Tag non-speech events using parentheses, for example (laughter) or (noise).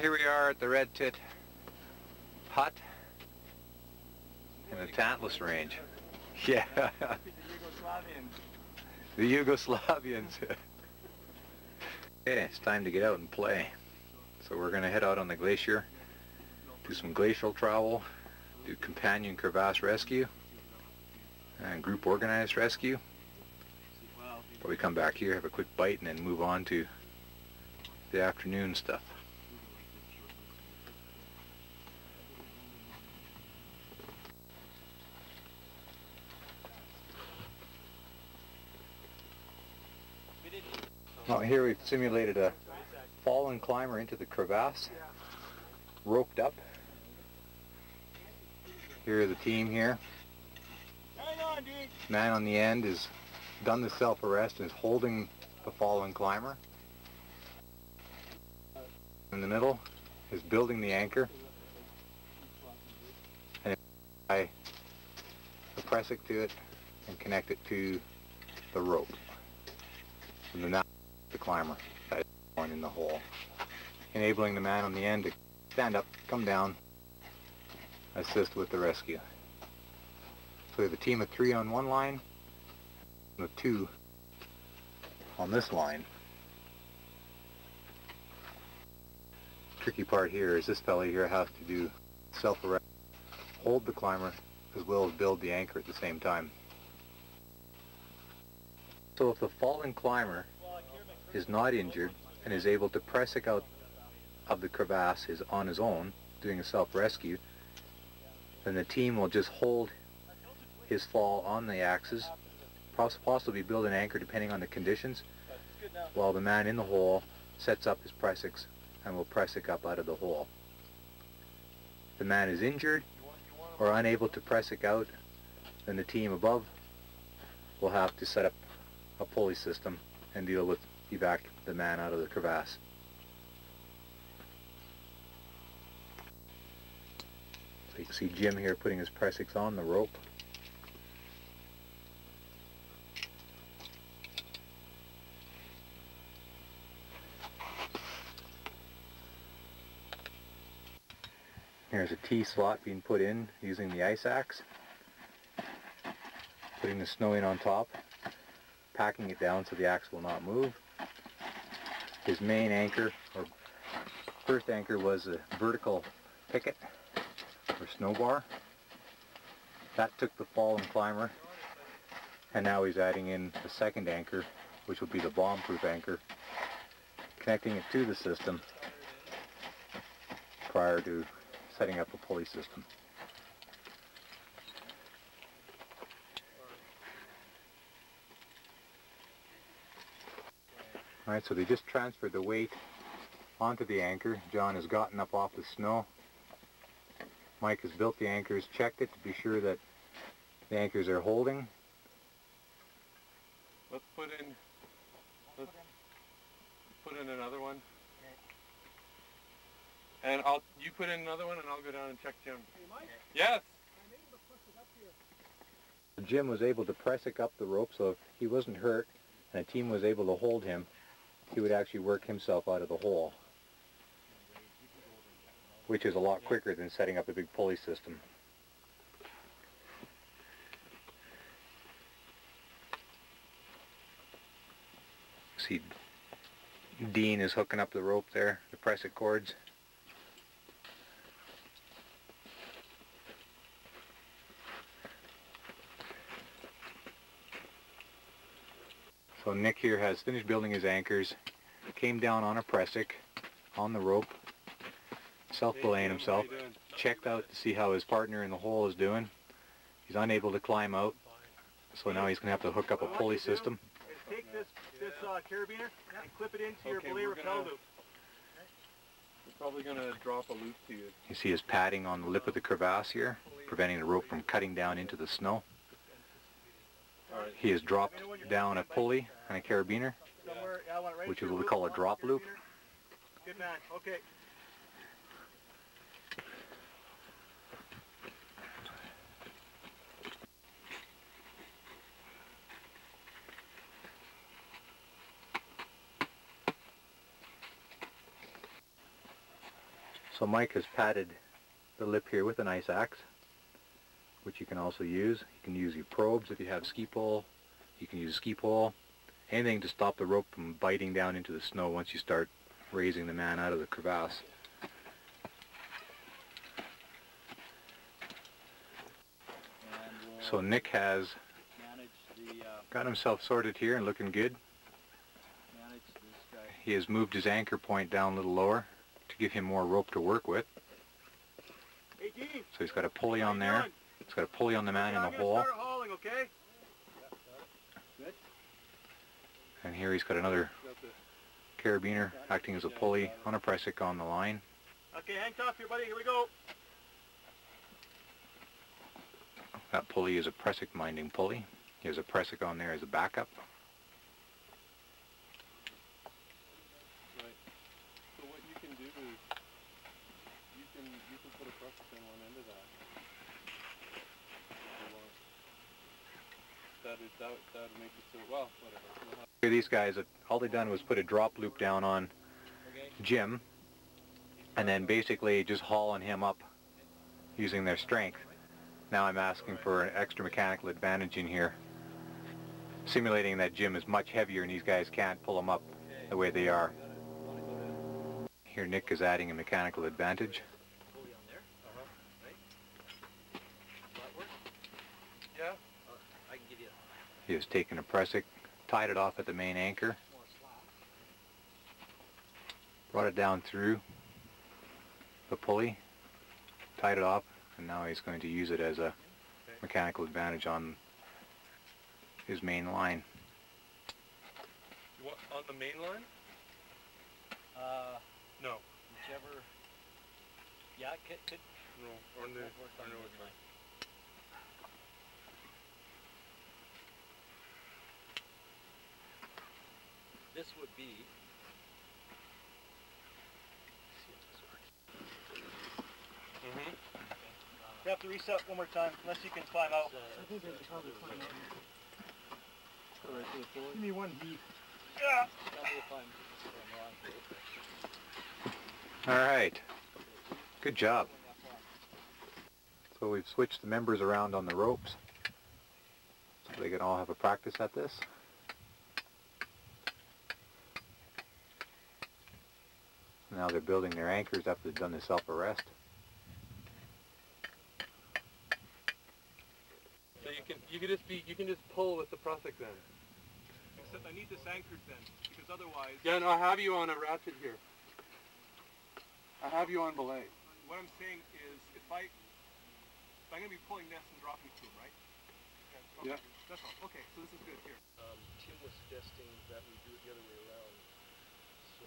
Here we are at the Red Tit Hut in the Tantalus Range. (laughs) Yeah. (laughs) The Yugoslavians. The Yugoslavians. (laughs) okay, it's time to get out and play. So we're going to head out on the glacier, do some glacial travel, do companion crevasse rescue, and group organized rescue. But we come back here, have a quick bite, and then move on to the afternoon stuff. Well, here we've simulated a fallen climber into the crevasse, roped up. Here the team here. Man on the end has done the self-arrest and is holding the fallen climber. In the middle is building the anchor. And I prusik to it and connect it to the rope. Climber that is going in the hole, enabling the man on the end to stand up, come down, assist with the rescue. So we have a team of three on one line, and two on this line. Tricky part here is this fellow here has to do self-arrest, hold the climber, as well as build the anchor at the same time. So if the fallen climber is not injured and is able to prusik out of the crevasse is on his own, doing a self-rescue, then the team will just hold his fall on the axes, possibly build an anchor depending on the conditions, while the man in the hole sets up his prusiks and will prusik up out of the hole. If the man is injured or unable to prusik out, then the team above will have to set up a pulley system and deal with evac the man out of the crevasse. So you can see Jim here putting his prusiks on the rope. Here's a T-slot being put in using the ice axe. Putting the snow in on top, packing it down so the axe will not move. His main anchor, or first anchor, was a vertical picket, or snow bar. That took the fallen climber, and now he's adding in a second anchor, which will be the bomb-proof anchor, connecting it to the system prior to setting up a pulley system. Alright, so they just transferred the weight onto the anchor. John has gotten up off the snow. Mike has built the anchors, checked it to be sure that the anchors are holding. Let's put in, let's put in another one. And I'll, you put in another one and I'll go down and check Jim. Yes! Jim was able to prusik up the rope so he wasn't hurt and the team was able to hold him, he would actually work himself out of the hole, which is a lot quicker than setting up a big pulley system. See, Dean is hooking up the rope there, the prusik cords. So Nick here has finished building his anchors, came down on a prusik on the rope, self-belaying himself, checked out to see how his partner in the hole is doing. He's unable to climb out, so now he's going to have to hook up a pulley system. Take this, this uh, carabiner and clip it into your belay we're rappel loop. We're probably going to drop a loop to you. You see his padding on the lip of the crevasse here, preventing the rope from cutting down into the snow. He has dropped down a pulley and a carabiner, Somewhere, yeah, I want it right which is what we call a drop loop. Good man. Okay. So Mike has padded the lip here with an ice axe, which you can also use. You can use your probes if you have ski pole. You can use a ski pole. Anything to stop the rope from biting down into the snow once you start raising the man out of the crevasse. So Nick has the, got himself sorted here and looking good. He has moved his anchor point down a little lower to give him more rope to work with. So he's got a pulley on there. He's got a pulley on the man in the hole. Okay? And here he's got another carabiner acting as a pulley on a prusik on the line. Okay, hang tough here, buddy. Here we go. That pulley is a prusik minding pulley. He has a prusik on there as a backup. Right. So what you can do is you can you can put a pressure in one end of that. If you want. These guys, all they done was put a drop loop down on Jim and then basically just hauling him up using their strength. Now I'm asking for an extra mechanical advantage in here, simulating that Jim is much heavier and these guys can't pull him up the way they are. Here Nick is adding a mechanical advantage. He has taken a prusik, tied it off at the main anchor, brought it down through the pulley, tied it off, and now he's going to use it as a mechanical advantage on his main line. You want on the main line? Uh, No. whichever. Yeah, could, could No. Or no. work Or on the it's line. This would be. Mm-hmm. You have to reset one more time, unless you can climb out. Give me one heat. Yeah. All right. Good job. So we've switched the members around on the ropes so they can all have a practice at this. Now they're building their anchors after they've done the self-arrest. So you can you can just be you can just pull with the prusik then. Except I need this anchored then, because otherwise, Yeah, no, I have you on a ratchet here. I have you on belay. what I'm saying is, if I, if I'm gonna be pulling this and dropping to him, right? Yeah. That's all. Okay, so this is good here. Um, Tim was suggesting that we do it the other way around, so